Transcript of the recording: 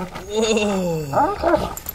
おお